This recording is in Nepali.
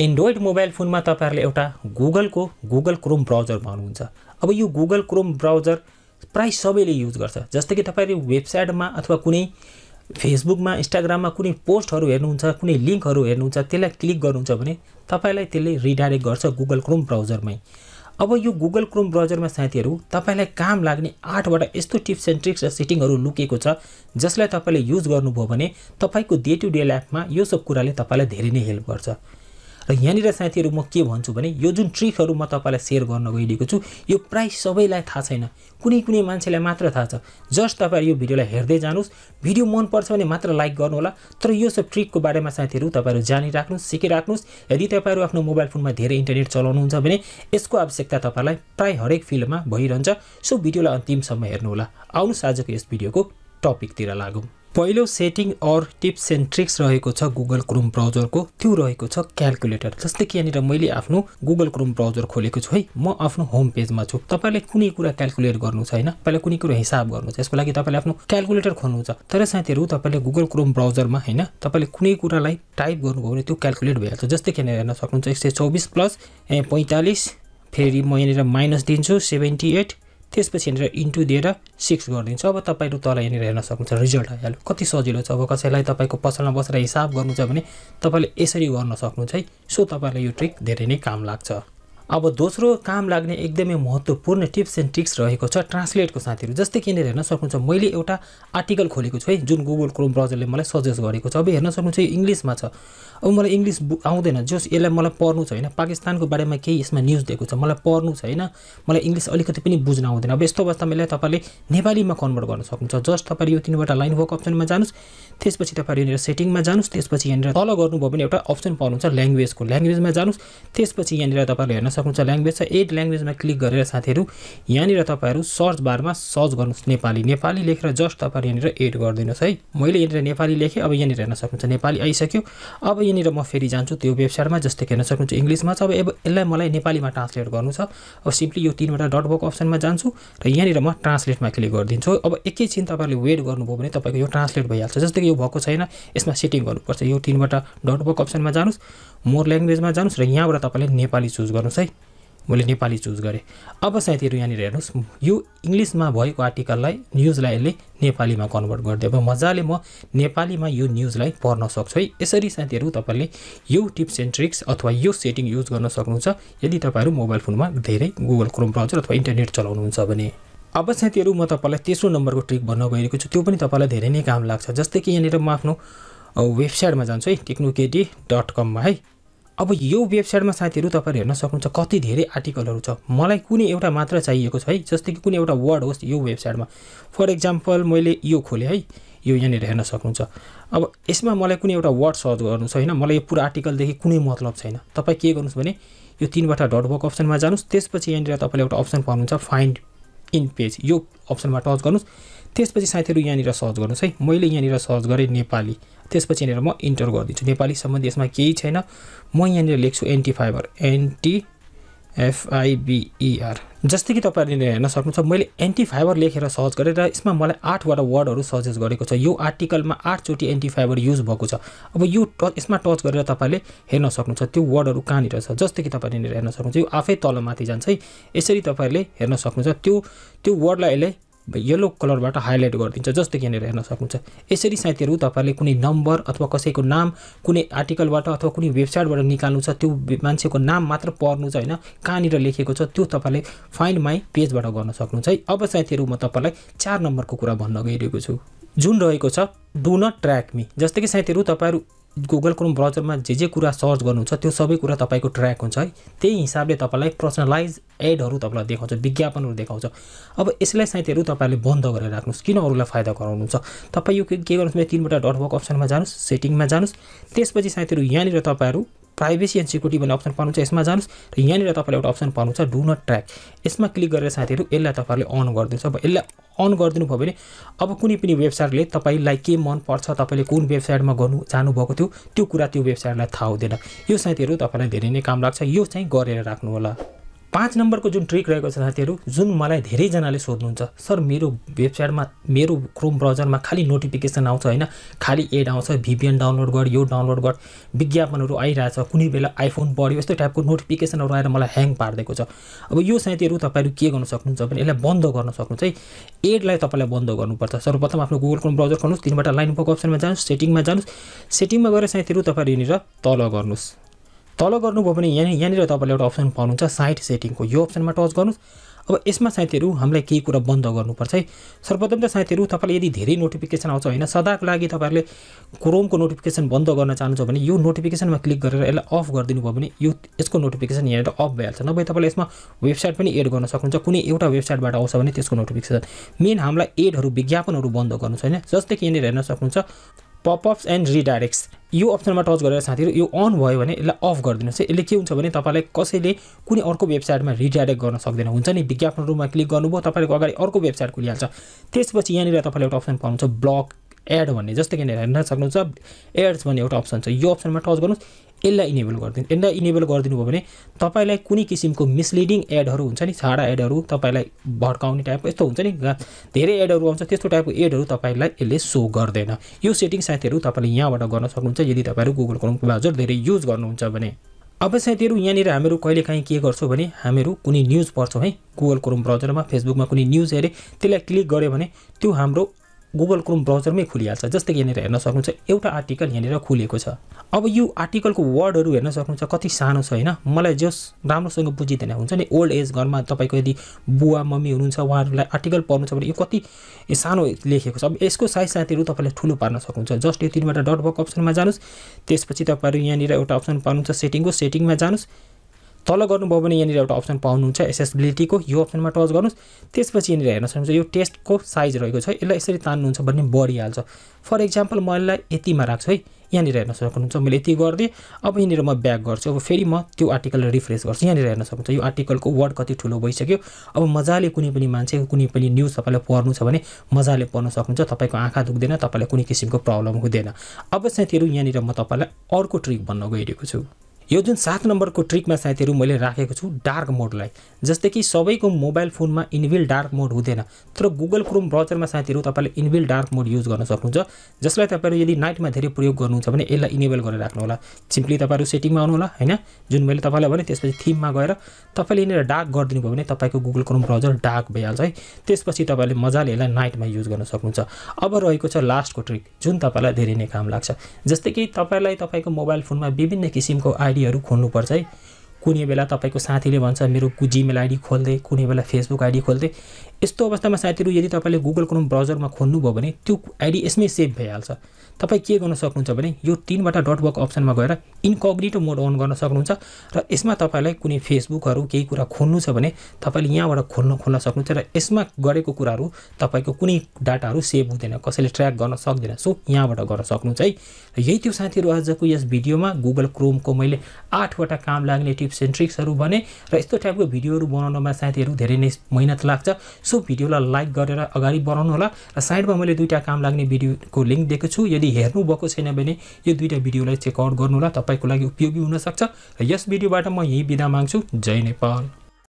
एन्ड्रोइड मोबाइल फोनमा तपाईँहरूले एउटा गुगलको गुगल क्रोम ब्राउजर पाउनुहुन्छ अब यो गुगल क्रोम ब्राउजर प्राय सबैले युज गर्छ। जस्तै कि तपाईँले वेबसाइटमा अथवा कुनै फेसबुकमा इन्स्टाग्राममा कुनै पोस्टहरू हेर्नुहुन्छ कुनै लिङ्कहरू हेर्नुहुन्छ त्यसलाई क्लिक गर्नुहुन्छ भने तपाईँलाई त्यसले रिडाइरेक्ट गर्छ गुगल क्रोम ब्राउजरमै अब यो गुगल क्रोम ब्राउजरमा साथीहरू तपाईँलाई काम लाग्ने आठवटा यस्तो टिप्स एन्ड ट्रिक्स र सेटिङहरू लुकेको छ जसलाई तपाईँले युज गर्नुभयो भने तपाईँको डे टु डे लाइफमा यो सब कुराले तपाईँलाई धेरै नै हेल्प गर्छ। र यहाँनिर साथीहरू म के भन्छु भने यो जुन ट्रिकहरू म तपाईँलाई सेयर गर्न गइरहेको छु यो प्राय सबैलाई थाहा छैन। कुनै कुनै मान्छेलाई मात्र थाहा छ। जस्ट तपाईँहरू यो भिडियोलाई हेर्दै जानुहोस्। भिडियो मनपर्छ भने मात्र लाइक गर्नुहोला। तर यो सब ट्रिकको बारेमा साथीहरू तपाईँहरू जानिराख्नुहोस् सिकिराख्नुहोस्। यदि तपाईँहरू आफ्नो मोबाइल फोनमा धेरै इन्टरनेट चलाउनुहुन्छ भने यसको आवश्यकता तपाईँलाई प्राय हरेक फिल्डमा भइरहन्छ। सो भिडियोलाई अन्तिमसम्म हेर्नुहोला। आउनुहोस् आजको यस भिडियोको टपिकतिर लागौँ। पहिलो सेटिङ अर टिप्स एन्ड ट्रिक्स रहेको छ गुगल क्रोम ब्राउजरको त्यो रहेको छ क्यालकुलेटर जस्तै कि यहाँनिर मैले आफ्नो गुगल क्रोम ब्राउजर खोलेको छु है। म आफ्नो होम पेजमा छु। तपाईँले कुनै कुरा क्यालकुलेट गर्नु छ होइन तपाईँले कुनै कुरा हिसाब गर्नु छ यसको लागि तपाईँले आफ्नो क्यालकुलेटर खोल्नु छ तर साथीहरू तपाईँले गुगल क्रोम ब्राउजरमा होइन तपाईँले कुनै कुरालाई टाइप गर्नुभयो भने त्यो क्यालकुलेट भइहाल्छ। जस्तै कि हेर्न सक्नुहुन्छ एक सय चौबिस प्लस पैँतालिस फेरि म यहाँनिर माइनस दिन्छु सेभेन्टी एट त्यसपछि यहाँनिर इन्टु दिएर सिक्स गरिदिन्छु। अब तपाईँहरू तल यहाँनिर हेर्न सक्नुहुन्छ रिजल्ट आइहाल्यो। कति सजिलो छ। अब कसैलाई तपाईँको पसलमा बसेर हिसाब गर्नु छ भने तपाईँले यसरी गर्न सक्नुहुन्छ है। सो तपाईँलाई यो ट्रिक धेरै नै काम लाग्छ। अब दोस्रो काम लाग्ने एकदमै महत्त्वपूर्ण टिप्स एन्ड ट्रिक्स रहेको छ ट्रान्सलेटको साथीहरू। जस्तै कि यहाँनिर हेर्न सक्नुहुन्छ मैले एउटा आर्टिकल खोलेको छु है जुन गुगल क्रोम ब्राउजरले मलाई सजेस्ट गरेको छ। अब हेर्न सक्नुहुन्छ यो इङ्ग्लिसमा छ। अब मलाई इङ्ग्लिस आउँदैन जस यसलाई मलाई पढ्नु छ होइन। पाकिस्तानको बारेमा केही यसमा न्युज दिएको छ मलाई पढ्नु छ होइन। मलाई इङ्ग्लिस अलिकति पनि बुझ्न आउँदैन। अब यस्तो अवस्थामा यसलाई तपाईँले नेपालीमा कन्भर्ट गर्न सक्नुहुन्छ। जस्ट तपाईँले यो तिनवटा लाइन वर्क अप्सनमा जानुहोस् त्यसपछि तपाईँहरू यहाँनिर सेटिङमा जानुहोस् त्यसपछि यहाँनिर तल गर्नुभयो भने एउटा अप्सन पाउनुहुन्छ ल्याङ्ग्वेजको। ल्याङ्ग्वेजमा जानुहोस् त्यसपछि यहाँनिर तपाईँले हेर्न सक्नुहुन्छ ल्याङ्ग्वेज छ। एड ल्याङ्ग्वेजमा क्लिक गरेर साथीहरू यहाँनिर तपाईँहरू सर्च बारमा सर्च गर्नुहोस् नेपाली। नेपाली लेखेर जस्ट तपाईँहरू यहाँनिर एड गरिदिनुहोस् है। मैले यहाँनिर नेपाली लेखेँ अब यहाँनिर हेर्न सक्नुहुन्छ। नेपाली आइसक्यो। अब यहाँनिर म फेरि जान्छु त्यो वेबसाइटमा जस्तै हेर्न सक्नुहुन्छ इङ्ग्लिसमा छ। अब यसलाई मलाई नेपालीमा ट्रान्सलेट गर्नु छ। अब सिम्पली यो तिनवटा डट बक अप्सनमा जान्छु र यहाँनिर म ट्रान्सलेटमा क्लिक गरिदिन्छु। अब एकैछिन तपाईँहरूले वेट गर्नुभयो भने तपाईँको यो ट्रान्सलेट भइहाल्छ। जस्तै कि यो भएको छैन यसमा सेटिङ गर्नुपर्छ। यो तिनवटा डट बक अप्सनमा जानुहोस् मोर ल्याङ्ग्वेजमा जानुहोस् र यहाँबाट तपाईँले नेपाली चुज गर्नुहोस् है। मैले नेपाली चुज गरेँ। अब साथीहरू यहाँनिर हेर्नुहोस् यो इङ्ग्लिसमा भएको आर्टिकललाई न्युजलाई यसले नेपालीमा कन्भर्ट गरिदियो। अब मजाले म नेपालीमा यो न्युजलाई पढ्न सक्छु है। यसरी साथीहरू तपाईँले यो टिप्स एन्ड ट्रिक्स अथवा यो सेटिङ युज गर्न सक्नुहुन्छ। यदि तपाईँहरू मोबाइल फोनमा धेरै गुगल क्रोम ब्राउजर अथवा इन्टरनेट चलाउनुहुन्छ भने। अब साथीहरू म तपाईँलाई तेस्रो नम्बरको ट्रिक भन्न गइरहेको छु। त्यो पनि तपाईँलाई धेरै नै काम लाग्छ। जस्तै कि यहाँनिर म आफ्नो वेबसाइटमा जान्छु है टेक्नोकेडी डट कममा है। अब यो वेबसाइटमा साथीहरू तपाईँहरू हेर्न सक्नुहुन्छ कति धेरै आर्टिकलहरू छ। मलाई कुनै एउटा मात्र चाहिएको छ है जस्तै कि कुनै एउटा वर्ड होस् यो वेबसाइटमा। फर इक्जाम्पल मैले यो खोलेँ है यो यहाँनिर हेर्न सक्नुहुन्छ। अब यसमा मलाई कुनै एउटा वर्ड सर्च गर्नु छ होइन मलाई यो पुरा आर्टिकलदेखि कुनै मतलब छैन। तपाईँ के गर्नुहोस् भने यो तिनवटा डट वर्क अप्सनमा जानुहोस् त्यसपछि यहाँनिर तपाईँले एउटा अप्सन पाउनुहुन्छ फाइन्ड इन पेज। यो अप्सनमा टच गर्नुहोस्। त्यसपछि साथीहरू यहाँनिर सर्च गर्नुहोस् है। मैले यहाँनिर सर्च गरेँ नेपाली। त्यसपछि यहाँनिर म इन्टर गरिदिन्छु। नेपाली सम्बन्धी यसमा केही छैन। म यहाँनिर लेख्छु एन्टी फाइबर एन्टी एफआइबिइआर जस्तै कि तपाईँहरूले हेर्न सक्नुहुन्छ मैले एन्टी फाइबर लेखेर सर्च गरेर यसमा मलाई आठवटा वर्डहरू सजेस्ट गरेको छ। यो आर्टिकलमा आठचोटि एन्टी फाइबर युज भएको छ। अब यो टच यसमा टच गरेर तपाईँले हेर्न सक्नुहुन्छ त्यो वर्डहरू कहाँनिर छ? जस्तै कि तपाईँले हेर्न सक्नुहुन्छ यो आफै तलमाथि जान्छ है। यसरी तपाईँहरूले हेर्न सक्नुहुन्छ। त्यो त्यो वर्डलाई येल्लो कलरबाट हाइलाइट गरिदिन्छ जस्तो कि यहाँनिर हेर्न सक्नुहुन्छ। यसरी साथीहरू तपाईँले कुनै नम्बर अथवा कसैको नाम कुनै आर्टिकलबाट अथवा कुनै वेबसाइटबाट निकाल्नु छ त्यो मान्छेको नाम मात्र पढ्नु छ होइन? कहाँनिर लेखेको छ त्यो तपाईँले फाइन्ड माई पेजबाट गर्न सक्नुहुन्छ है? अब साथीहरू म तपाईँलाई चार नम्बरको कुरा भन्न गइरहेको छु। जुन रहेको छ डु नट ट्र्याक मी जस्तै कि साथीहरू तपाईँहरू गुगल क्रोम ब्राउजरमा जे जे कुरा सर्च गर्नुहुन्छ त्यो सबै कुरा तपाईँको ट्र्याक हुन्छ है। त्यही हिसाबले तपाईँलाई पर्सनलाइज एडहरू तपाईँलाई देखाउँछ विज्ञापनहरू देखाउँछ। अब यसलाई साथीहरू तपाईँहरूले बन्द गरेर राख्नुहोस् किन अरूलाई फाइदा गराउनुहुन्छ? तपाईँ यो के गर्नुहोस् भने तिनवटा डट वर्क अप्सनमा जानुहोस् सेटिङमा जानुहोस्। त्यसपछि साथीहरू यहाँनिर तपाईँहरू प्राइभेसी एन्ड सिक्युरिटी भन्ने अप्सन पाउनुहुन्छ यसमा जानुहोस् र यहाँनिर तपाईँले एउटा अप्सन पाउनुहुन्छ डु नट ट्र्याक यसमा क्लिक गरेर साथीहरू यसलाई तपाईँहरूले अन गरिदिनुहोस् अब यसलाई अन गरिदिनु भयो भने अब कुनै पनि वेबसाइटले तपाईँलाई के मनपर्छ तपाईँले कुन वेबसाइटमा गर्नु जानुभएको थियो त्यो कुरा त्यो वेबसाइटलाई थाहा हुँदैन। यो साथीहरू तपाईँलाई धेरै नै काम लाग्छ। यो चाहिँ गरेर राख्नु होला पाँच नम्बरको जुन ट्रिक रहेको छ साथीहरू जुन मलाई धेरैजनाले सोध्नुहुन्छ सर मेरो वेबसाइटमा मेरो क्रोम ब्राउजरमा खालि नोटिफिकेसन आउँछ होइन? खालि एड आउँछ भिपिएन डाउनलोड गर यो डाउनलोड गर। विज्ञापनहरू आइरहेछ कुनै बेला आइफोन बढ्यो यस्तो टाइपको नोटिफिकेसनहरू आएर मलाई ह्याङ पारिदिएको छ। अब यो साथीहरू तपाईँहरू के गर्नु सक्नुहुन्छ भने यसलाई बन्द गर्न सक्नुहुन्छ है? एडलाई तपाईँलाई बन्द गर्नुपर्छ। सर्वप्रथम आफ्नो गुगल क्रोम ब्राउजर खोल्नुहोस् तिनबाट लाइन बुक अप्सनमा जानुहोस् सेटिङमा जानुहोस्। सेटिङमा गएर साथीहरू तपाईँहरू यहाँनिर तल गर्नुहोस्। तल गर्नुभयो भने यहाँ यहाँनिर तपाईँले एउटा अप्सन पाउनुहुन्छ साइट सेटिङको यो अप्सनमा टच गर्नुहोस्। अब यसमा साथीहरू हामीलाई केही कुरा बन्द गर्नुपर्छ है। सर्वप्रथम त साथीहरू तपाईँले यदि धेरै नोटिफिकेसन आउँछ होइन सदाको लागि तपाईँहरूले क्रोमको नोटिफिकेसन बन्द गर्न चाहनुहुन्छ भने यो नोटिफिकेसनमा क्लिक गरेर यसलाई अफ गरिदिनु भयो भने यो यसको नोटिफिकेसन यहाँनिर अफ भइहाल्छ। नभए तपाईँले यसमा वेबसाइट पनि एड गर्न सक्नुहुन्छ। कुनै एउटा वेबसाइटबाट आउँछ भने त्यसको नोटिफिकेसन मेन हामीलाई एडहरू विज्ञापनहरू बन्द गर्नु छैन जस्तै कि यहाँनिर हेर्न सक्नुहुन्छ पपअप्स एन्ड रिडाइरेक्ट्स यो अप्सनमा टच गरेर साथीहरू यो अन भयो भने यसलाई अफ गरिदिनुहोस् है। यसले के हुन्छ भने तपाईँलाई कसैले कुनै अर्को वेबसाइटमा रिडाइरेक्ट गर्न सक्दैन। हुन्छ नि? विज्ञापनहरूमा क्लिक गर्नुभयो तपाईँको अगाडि अर्को वेबसाइट खुलिहाल्छ। त्यसपछि यहाँनिर तपाईँले एउटा अप्सन पाउनुहुन्छ ब्लक एड भन्ने जस्तै कि हेर्न सक्नुहुन्छ एड्स भन्ने एउटा अप्सन छ। यो अप्सनमा टच गर्नुहोस् यसलाई इनेबल गरिदिनु यसलाई इनेबल गरिदिनु भयो भने तपाईँलाई कुनै किसिमको मिसलिडिङ एडहरू हुन्छ नि छाडा एडहरू तपाईँलाई भड्काउने टाइपको यस्तो हुन्छ नि धेरै एडहरू आउँछ त्यस्तो टाइपको एडहरू तपाईँलाई यसले सो गर्दैन। यो सेटिङ साथीहरू तपाईँले यहाँबाट गर्न सक्नुहुन्छ यदि तपाईँहरू गुगल क्रोम ब्राउजर धेरै युज गर्नुहुन्छ भने। अब साथीहरू यहाँनिर हामीहरू कहिलेकाहीँ के गर्छौँ भने हामीहरू कुनै न्युज पढ्छौँ है गुगल क्रोम ब्राउजरमा फेसबुकमा कुनै न्युज हेऱ्यो त्यसलाई क्लिक गऱ्यो भने त्यो हाम्रो गुगल क्रोम ब्राउजरमै खुलिहाल्छ जस्तै कि यहाँनिर हेर्न सक्नुहुन्छ। एउटा आर्टिकल यहाँनिर खुलेको छ। अब यो आर्टिकलको वर्डहरू हेर्न सक्नुहुन्छ कति सानो छ होइन? मलाई जस राम्रोसँग बुझिँदैन हुन्छ नि। ओल्ड एज घरमा तपाईँको यदि बुवा मम्मी हुनुहुन्छ उहाँहरूलाई आर्टिकल पढ्नु छ भने यो कति सानो लेखेको छ। अब यसको साइज साथीहरू तपाईँले ठुलो पार्न सक्नुहुन्छ। जस्ट यो तिनबाट डट बक अप्सनमा जानुहोस्। त्यसपछि तपाईँहरू यहाँनिर एउटा अप्सन पाउनुहुन्छ सेटिङको सेटिङमा जानुहोस्। तल गर्नुभयो भने यहाँनिर एउटा अप्सन पाउनुहुन्छ एसेसबिलिटीको यो अप्सनमा टच गर्नुहोस्। त्यसपछि यहाँनिर हेर्न सक्नुहुन्छ यो टेस्टको साइज रहेको छ। यसलाई यसरी तान्नुहुन्छ भने बढिहाल्छ। फर इक्जाम्पल म यसलाई यतिमा राख्छु है। यहाँनिर हेर्न सक्नुहुन्छ मैले यति गरिदिएँ। अब यहाँनिर म ब्याक गर्छु। अब फेरि म त्यो आर्टिकललाई रिफ्रेस गर्छु। यहाँनिर हेर्न सक्नुहुन्छ यो आर्टिकलको वर्ड कति ठुलो भइसक्यो। अब मजाले कुनै पनि मान्छे कुनै पनि न्युज तपाईँलाई पढ्नु छ भने मजाले पढ्न सक्नुहुन्छ। तपाईँको आँखा दुख्दैन तपाईँलाई कुनै किसिमको प्रब्लम हुँदैन। अब साथीहरू यहाँनिर म तपाईँलाई अर्को ट्रिक भन्न गइरहेको छु। यो जुन सात नम्बरको ट्रिकमा साथीहरू मैले राखेको छु डार्क मोडलाई जस्तै कि सबैको मोबाइल फोनमा इनबिल डार्क मोड हुँदैन। तर गुगल क्रोम ब्राउजरमा साथीहरू तपाईँले इनबिल डार्क मोड युज गर्न सक्नुहुन्छ जसलाई तपाईँहरू यदि नाइटमा धेरै प्रयोग गर्नुहुन्छ भने यसलाई इनेबल गरेर राख्नु होला सिम्पली तपाईँहरू सेटिङमा आउनु होला होइन? जुन मैले तपाईँलाई भने त्यसपछि थिममा गएर तपाईँले यहाँनिर डार्क गरिदिनु भयो भने तपाईँको गुगल क्रोम ब्राउजर डार्क भइहाल्छ है? त्यसपछि तपाईँले मजाले यसलाई नाइटमा युज गर्न सक्नुहुन्छ। अब रहेको छ लास्टको ट्रिक जुन तपाईँलाई धेरै नै काम लाग्छ। जस्तै कि तपाईँलाई तपाईँको मोबाइल फोनमा विभिन्न किसिमको आइडी आइडीहरू खोल्नुपर्छ है। कुनै बेला तपाईँको साथीले भन्छ मेरो जिमेल आइडी खोल्दै। कुनै बेला फेसबुक आइडी खोल्दै। यस्तो अवस्थामा साथीहरू यदि तपाईँले गुगल क्रोम ब्राउजरमा खोल्नुभयो भने त्यो आइडी यसमै सेभ भइहाल्छ। तपाईँ के गर्न सक्नुहुन्छ भने यो तिनवटा डट वर्क अप्सनमा गएर इन्कग्रिटो मोड अन गर्न सक्नुहुन्छ र यसमा तपाईँलाई कुनै फेसबुकहरू केही कुरा खोल्नु छ भने तपाईँले यहाँबाट खोल्न खोल्न सक्नुहुन्छ र यसमा गरेको कुराहरू तपाईँको कुनै डाटाहरू सेभ हुँदैन कसैले ट्र्याक गर्न सक्दैन। सो यहाँबाट गर्न सक्नुहुन्छ है। यही त्यो साथीहरू आजको यस भिडियोमा। गुगल क्रोमको मैले आठवटा काम लाग्ने टिप्स एन्ड ट्रिक्सहरू भने र यस्तो टाइपको भिडियोहरू बनाउनमा साथीहरू धेरै नै मिहिनेत लाग्छ। सो भिडियोलाई लाइक गरेर अगाडि बढाउनु होला र साइडमा मैले दुईवटा काम लाग्ने भिडियोको लिङ्क दिएको छु। यदि हेर्नुभएको छैन भने यो दुईवटा भिडियोलाई चेकआउट गर्नु होला। तपाईँको लागि उपयोगी हुनसक्छ। र यस भिडियोबाट म यही बिदा माग्छु। जय नेपाल।